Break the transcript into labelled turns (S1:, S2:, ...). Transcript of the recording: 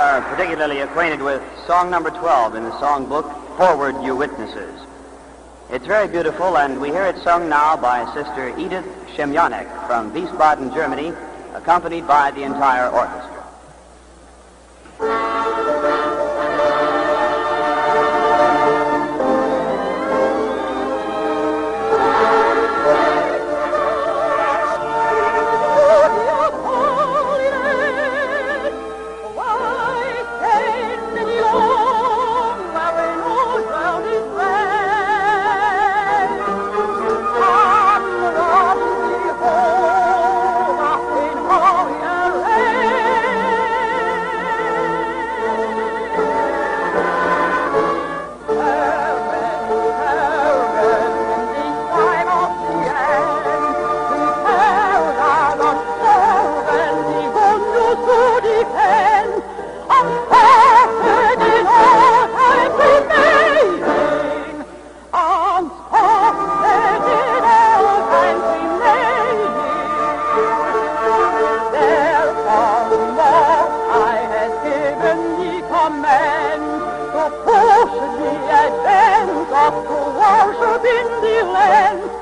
S1: are particularly acquainted with song number 12 in the songbook, Forward You Witnesses. It's very beautiful, and we hear it sung now by Sister Edith Shemyanek from Wiesbaden, Germany, accompanied by the entire orchestra.
S2: To worship in the land